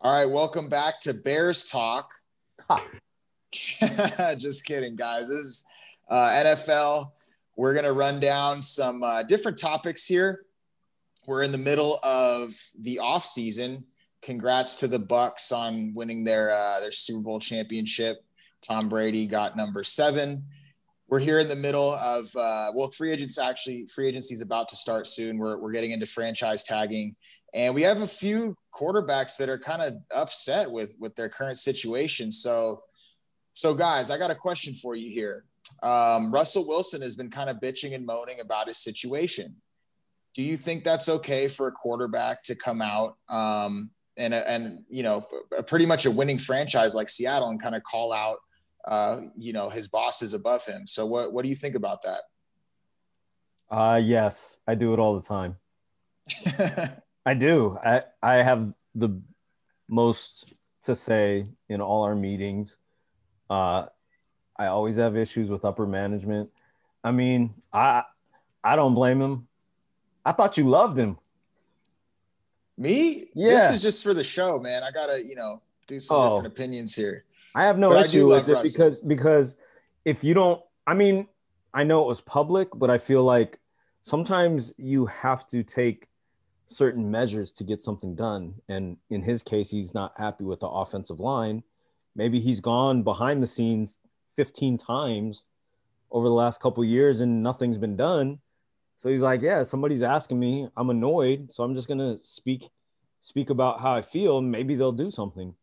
All right, welcome back to Bears Talk. Just kidding, guys. This is uh, NFL. We're going to run down some uh, different topics here. We're in the middle of the off season. Congrats to the Bucs on winning their uh, their Super Bowl championship. Tom Brady got number seven. We're here in the middle of uh, well, free agents actually free agency is about to start soon. We're we're getting into franchise tagging, and we have a few quarterbacks that are kind of upset with with their current situation. So, so guys, I got a question for you here. Um, Russell Wilson has been kind of bitching and moaning about his situation. Do you think that's okay for a quarterback to come out um, and and you know pretty much a winning franchise like Seattle and kind of call out uh, you know his bosses above him? So what what do you think about that? Uh, yes, I do it all the time. I do. I I have the most to say in all our meetings. Uh, I always have issues with upper management. I mean, I I don't blame him. I thought you loved him. Me? Yeah. This is just for the show, man. I gotta, you know, do some Oh. different opinions here. I have no But issue with it Russell. because because if you don't, I mean, I know it was public, but I feel like sometimes you have to take certain measures to get something done. And in his case, he's not happy with the offensive line. Maybe he's gone behind the scenes 15 times over the last couple years and nothing's been done. So he's like, yeah, somebody's asking me. I'm annoyed, so I'm just gonna speak speak about how I feel. and Maybe they'll do something.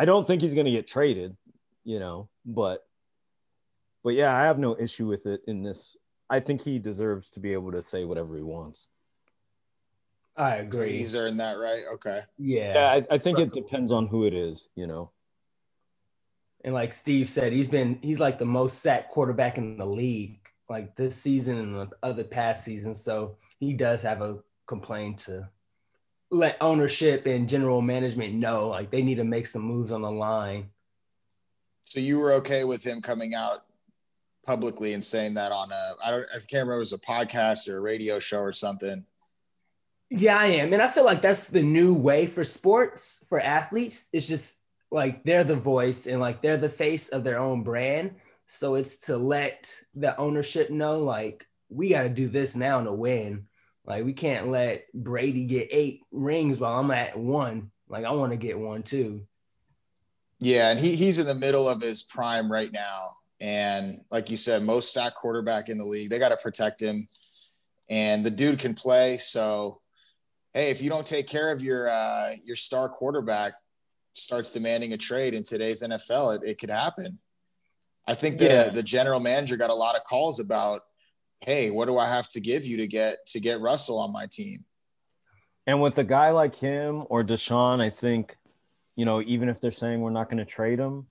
I don't think he's gonna get traded, you know, but but yeah, I have no issue with it in this. I think he deserves to be able to say whatever he wants. I agree. he's earned that, right? Okay. yeah. Yeah, I, I think it depends on who it is, you know. And like Steve said, he's been he's like the most sacked quarterback in the league, like this season and the other past seasons. So he does have a complaint to let ownership and general management know like they need to make some moves on the line. So you were okay with him coming out publicly and saying that on a I don't I can't remember if it was a podcast or a radio show or something. Yeah, I am. And I feel like that's the new way for sports, for athletes. It's just like they're the voice and like they're the face of their own brand. So it's to let the ownership know, like, we got to do this now to win. Like, we can't let Brady get eight rings while I'm at one. Like, I want to get one too. Yeah, and he he's in the middle of his prime right now. And like you said, most sack quarterback in the league. They got to protect him. And the dude can play. So hey, if you don't take care of your uh your star quarterback starts demanding a trade in today's NFL, it, it could happen. I think the Yeah. the general manager got a lot of calls about, hey, what do I have to give you to get to get Russell on my team? And with a guy like him or Deshaun, I think, you know, even if they're saying we're not going to trade him,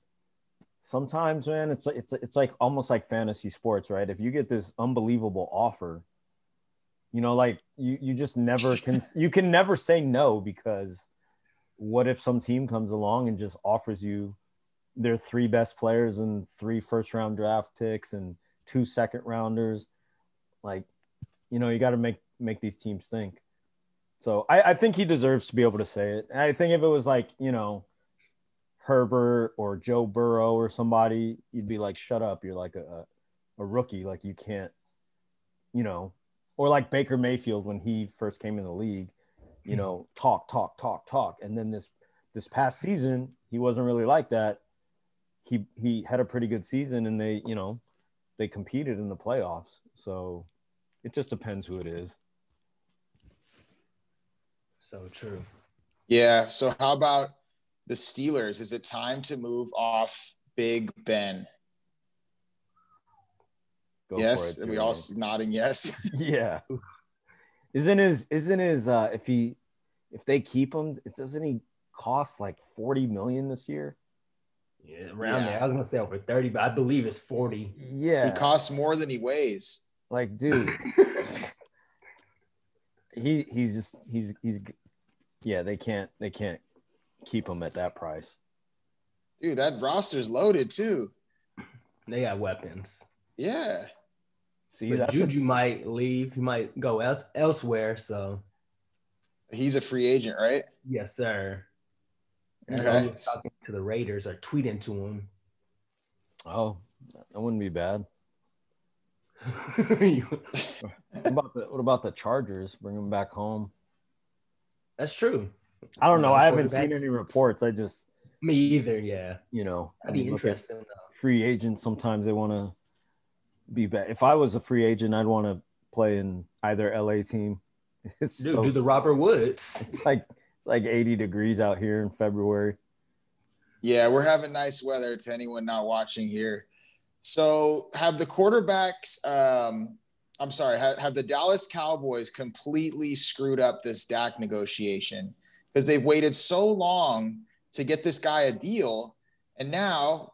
sometimes, man, it's it's it's like almost like fantasy sports, right? If you get this unbelievable offer, you know, like you you just never can you can never say no because what if some team comes along and just offers you their three best players and three first round draft picks and two second rounders, like, you know, you got to make make these teams think. So I, I think he deserves to be able to say it. And I think if it was like, you know, Herbert or Joe Burrow or somebody, you'd be like, shut up. You're like a, a rookie. Like you can't, you know, or like Baker Mayfield when he first came in the league, you hmm. know, talk, talk, talk, talk. And then this this past season, he wasn't really like that. He he had a pretty good season and they, you know, they competed in the playoffs. So it just depends who it is. So true. Yeah. So how about the Steelers? Is it time to move off Big Ben? Go yes. it, Are we all nodding yes? yeah. Isn't his isn't his uh if he if they keep him, it doesn't he cost like 40 million this year? Yeah, around Yeah. there. I was gonna say over 30, but I believe it's 40. Yeah. He costs more than he weighs. like dude. he he's just he's he's yeah, they can't they can't keep him at that price. Dude, that roster's loaded too. They got weapons. Yeah. See, But that's a- Juju might leave. He might go else, elsewhere. So He's a free agent, right? yes, sir. And I was talking to the Raiders or tweeting to them. Oh, that wouldn't be bad. what about the what about the Chargers? Bring them back home. That's true. I don't know. I haven't seen any reports. I just me either. Yeah, you know, that'd be interesting. Free agents sometimes they want to be back. If I was a free agent, I'd want to play in either LA team. It's Dude, so, do the Robert Woods. It's like it's like 80 degrees out here in February. Yeah, we're having nice weather to anyone not watching here. So, have the quarterbacks, um, I'm sorry, have, have the Dallas Cowboys completely screwed up this Dak negotiation because they've waited so long to get this guy a deal. And now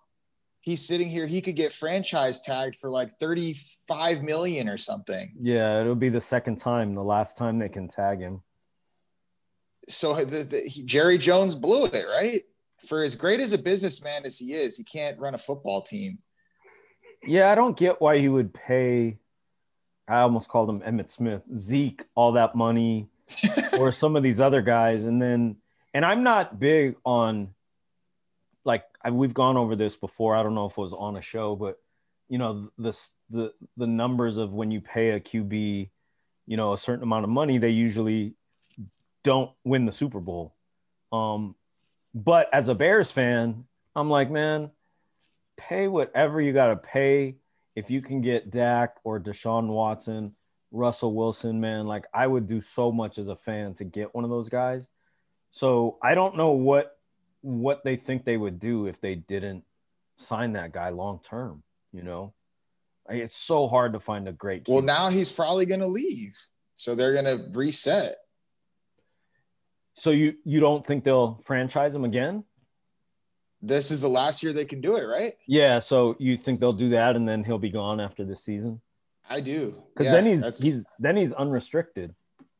he's sitting here, he could get franchise tagged for like 35 million or something. Yeah, it'll be the second time, the last time they can tag him. So, the, the, he, Jerry Jones blew it, right? For as great as a businessman as he is, he can't run a football team. Yeah, I don't get why he would pay. I almost called him Emmitt Smith, Zeke, all that money, or some of these other guys, and then. And I'm not big on, like we've gone over this before. I don't know if it was on a show, but you know the the the numbers of when you pay a QB, you know, a certain amount of money, they usually don't win the Super Bowl. Um, but as a Bears fan, I'm like, man, pay whatever you got to pay. If you can get Dak or Deshaun Watson, Russell Wilson, man, like I would do so much as a fan to get one of those guys. So I don't know what what they think they would do if they didn't sign that guy long term. You know, it's so hard to find a great. Well, now he's probably going to leave, so they're going to reset. So you you don't think they'll franchise him again? this is the last year they can do it, right? Yeah. So you think they'll do that, and then he'll be gone after this season? I do. Because yeah, then he's he's then he's unrestricted.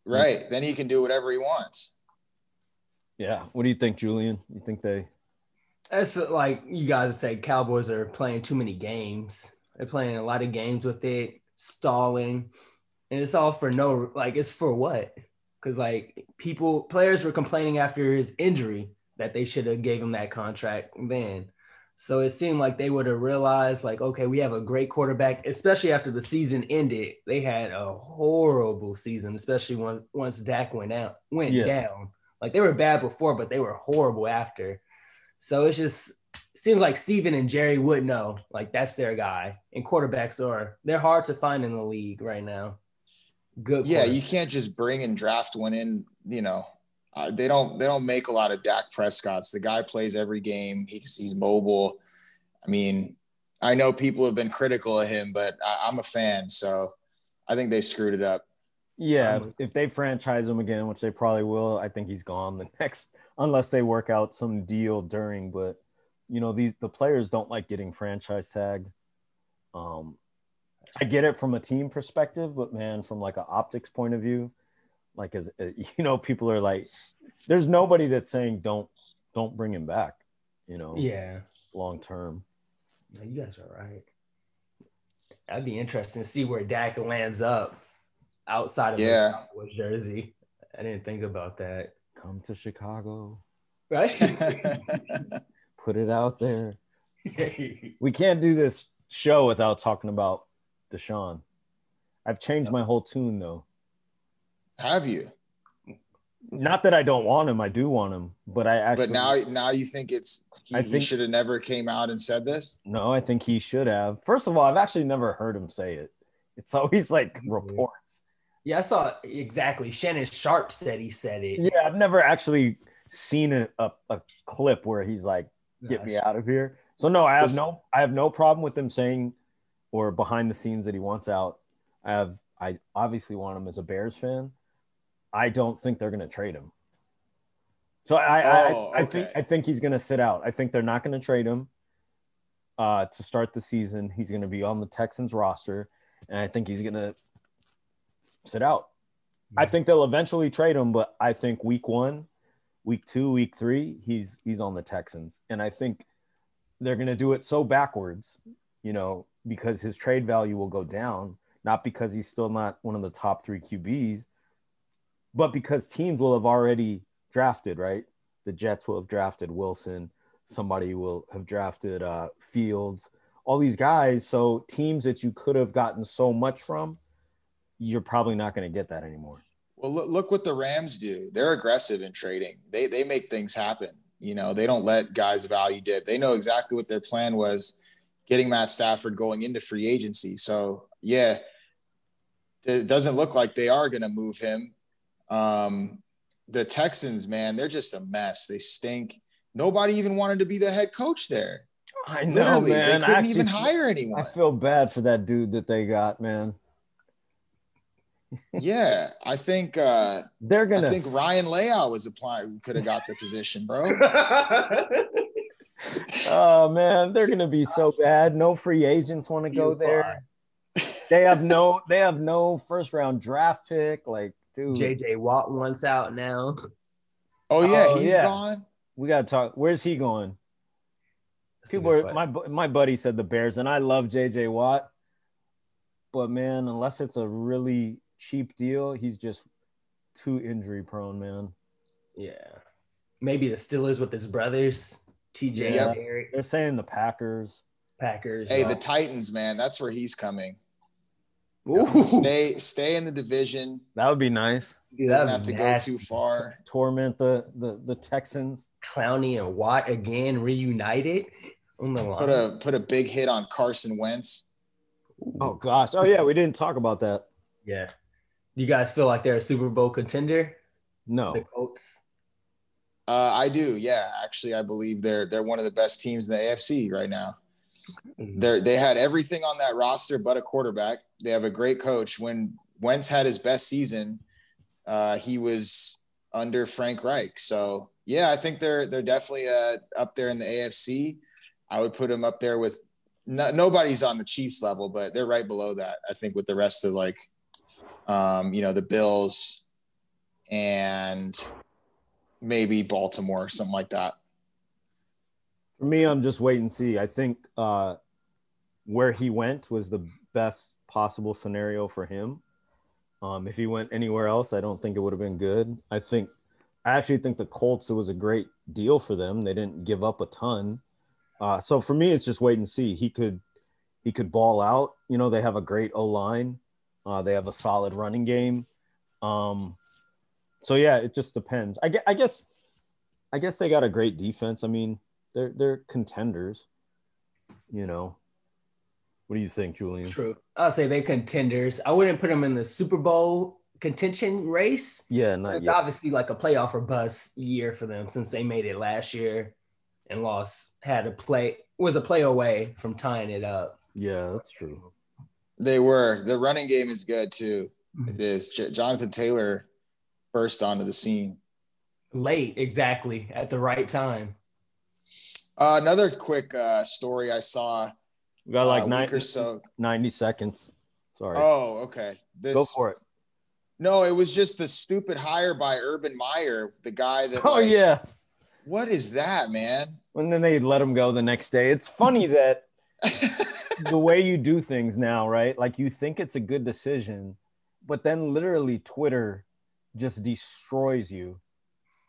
Right. Then he can do whatever he wants. Yeah. What do you think, Julian? You think they? That's what, like you guys say. Cowboys are playing too many games. They're playing a lot of games with it, stalling, and it's all for no. Like it's for what? Because like people, players were complaining after his injury that they should have gave him that contract then. So it seemed like they would have realized, like, okay, we have a great quarterback, especially after the season ended. They had a horrible season, especially when once Dak went out, went yeah. down. Like they were bad before, but they were horrible after. So it's just seems like Steven and Jerry would know, like that's their guy. And quarterbacks are they're hard to find in the league right now. Good. Yeah, you can't just bring and draft one in, you know, uh, they don't they don't make a lot of Dak Prescott's. The guy plays every game. He's he's mobile. I mean, I know people have been critical of him, but I, am a fan, so I think they screwed it up. Yeah, if, if they franchise him again, which they probably will, I think he's gone the next unless they work out some deal during. But you know, the the players don't like getting franchise tag. Um, I get it from a team perspective, but man, from like an optics point of view, like as uh, you know people are like there's nobody that's saying don't don't bring him back you know yeah. long term. You guys are right. That'd be interesting to see where Dak lands up outside of yeah. Jersey. I didn't think about that. Come to chicago. Right? Put it out there. We can't do this show without talking about deshaun i've changed my whole tune though have you? Not that I don't want him. I do want him, but I actually. But now, now you think it's he, think, he should have never came out and said this. No, I think he should have. First of all, I've actually never heard him say it. It's always like reports. Yeah, I saw exactly. Shannon Sharpe said he said it. Yeah, I've never actually seen a, a, a clip where he's like, "Get Gosh. me out of here." So no, I have this, no, I have no problem with him saying, or behind the scenes that he wants out. I have, I obviously want him as a Bears fan. I don't think they're going to trade him. So I, oh, I, I think I think he's going to sit out. I think they're not going to trade him uh, to start the season. He's going to be on the Texans roster, and I think he's going to sit out. Yeah. I think they'll eventually trade him, but I think week one, week two, week three, he's he's on the Texans, and I think they're going to do it so backwards, you know, because his trade value will go down, not because he's still not one of the top three QBs, but because teams will have already drafted, right? the Jets will have drafted Wilson. Somebody will have drafted uh, Fields. All these guys. So teams that you could have gotten so much from, you're probably not going to get that anymore. Well, look, look what the Rams do. They're aggressive in trading. They they make things happen. You know, they don't let guys value dip. They know exactly what their plan was getting Matt Stafford going into free agency. So, yeah, it doesn't look like they are going to move him. Um, the Texans, man, they're just a mess. They stink. Nobody even wanted to be the head coach there. I know, Literally, man. they couldn't actually even hire anyone. I feel bad for that dude that they got, man. yeah, I think uh, They're gonna. I think Ryan Layout was applying, could have got the position, bro. Oh man, they're gonna be so bad. No free agents want to go You there. They have no. They have no first round draft pick. Like, dude, JJ Watt wants out now. Oh yeah, Oh, he's yeah. gone. we gotta talk. Where's he going? That's People are, my my buddy said the Bears, and I love JJ Watt, but man, unless it's a really cheap deal, he's just too injury prone, man. yeah, maybe the Steelers with his brothers, TJ Yep. They're saying the Packers. Packers. Hey, uh, the Titans, man, that's where he's coming. Ooh, Stay, stay in the division. That would be nice. dude, Doesn't have was to go too far. Torment the the the Texans. Clowney and Watt again reunited on the line. Put a put a big hit on Carson Wentz. Oh gosh. Oh yeah, we didn't talk about that. yeah. You guys feel like they're a Super Bowl contender? No. The Colts. Uh, I do, yeah. Actually, I believe they're they're one of the best teams in the AFC right now. They they had everything on that roster but a quarterback. They have a great coach. When Wentz had his best season, uh, he was under Frank Reich. So yeah, I think they're they're definitely uh, up there in the AFC. I would put them up there with no, nobody's on the Chiefs level, but they're right below that. I think with the rest of like, um, you know, the Bills and maybe Baltimore, or something like that. For me, I'm just wait and see. I think uh, where he went was the best possible scenario for him. Um, if he went anywhere else, I don't think it would have been good. I think, I actually think the Colts, it was a great deal for them. They didn't give up a ton. Uh, so for me, it's just wait and see. He could, he could ball out. You know, they have a great O line. Uh, they have a solid running game. Um, so yeah, it just depends. I guess, I guess, I guess they got a great defense. I mean, they're they're contenders. You know. What do you think, Julian? True. I'll say they're contenders. I wouldn't put them in the Super Bowl contention race. Yeah, not It's yet. obviously like a playoff or bust year for them since they made it last year and lost, had a play, was a play away from tying it up. Yeah, that's true. They were. The running game is good too. It mm-hmm. is. J- Jonathan Taylor burst onto the scene. Late, exactly, at the right time. Uh, another quick uh, story I saw We got like uh, a nine, week or so. 90 seconds. Sorry. Oh, okay. This, Go for it. No, it was just the stupid hire by Urban Meyer, the guy that. Oh like, yeah. What is that, man? And then they let him go the next day. It's funny that the way you do things now, right? Like you think it's a good decision, but then literally Twitter just destroys you.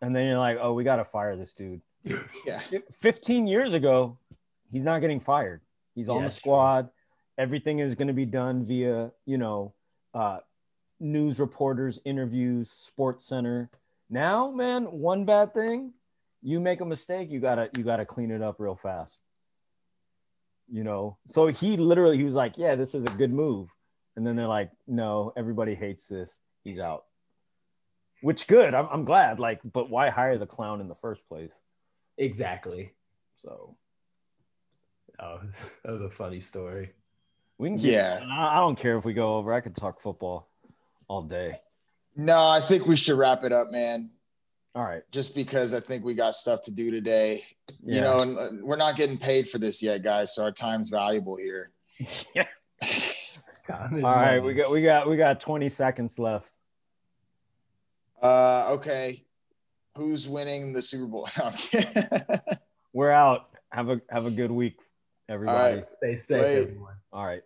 And then you're like, oh, we got to fire this dude. yeah. 15 years ago, he's not getting fired. He's on Yeah, the that's true. squad. Everything is going to be done via, you know, uh, news reporters, interviews, sports center. Now, man, one bad thing, you make a mistake, you gotta you gotta clean it up real fast. You know, so he literally he was like, "Yeah, this is a good move," and then they're like, "No, everybody hates this. He's out." Which good. I'm, I'm glad. Like, but why hire the clown in the first place? Exactly. So Oh, that was a funny story. we can. Yeah. I I don't care if we go over. I could talk football all day. No, I think we should wrap it up, man. All right. Just because I think we got stuff to do today. You know, and uh, we're not getting paid for this yet, guys. So our time's valuable here. yeah. God, All right. We got we got we got 20 seconds left. Uh, okay. Who's winning the Super Bowl? No, We're out. Have a have a good week, everybody. right. Stay safe, Wait. everyone. All right.